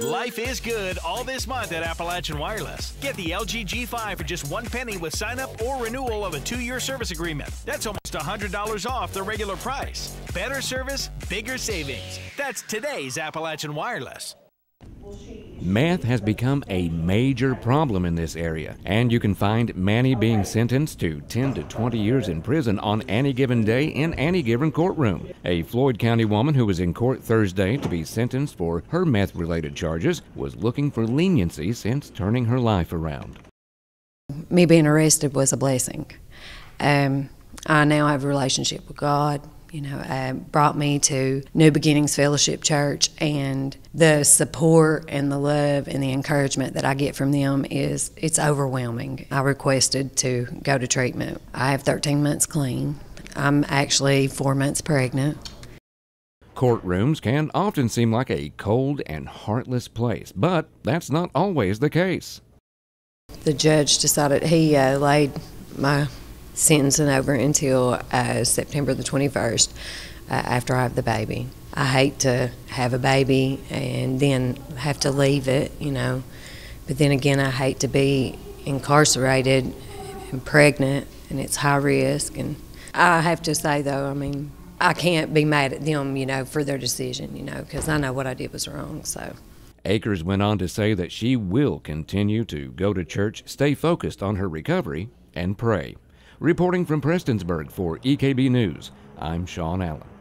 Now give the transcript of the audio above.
Life is good all this month at Appalachian Wireless. Get the LG G5 for just one penny with sign up or renewal of a two year service agreement. That's almost $100 off the regular price. Better service, bigger savings. That's today's Appalachian Wireless. Meth has become a major problem in this area, and you can find Manny being sentenced to 10 to 20 years in prison on any given day in any given courtroom. A Floyd County woman who was in court Thursday to be sentenced for her meth related charges was looking for leniency since turning her life around. Me being arrested was a blessing. Um, I now have a relationship with God you know, uh, brought me to New Beginnings Fellowship Church, and the support and the love and the encouragement that I get from them is it's overwhelming. I requested to go to treatment. I have 13 months clean. I'm actually four months pregnant. Courtrooms can often seem like a cold and heartless place, but that's not always the case. The judge decided he uh, laid my sentencing over until uh, September the 21st uh, after I have the baby. I hate to have a baby and then have to leave it, you know. But then again, I hate to be incarcerated and pregnant and it's high risk. And I have to say, though, I mean, I can't be mad at them, you know, for their decision, you know, because I know what I did was wrong, so. Akers went on to say that she will continue to go to church, stay focused on her recovery, and pray. Reporting from Prestonsburg for EKB News, I'm Sean Allen.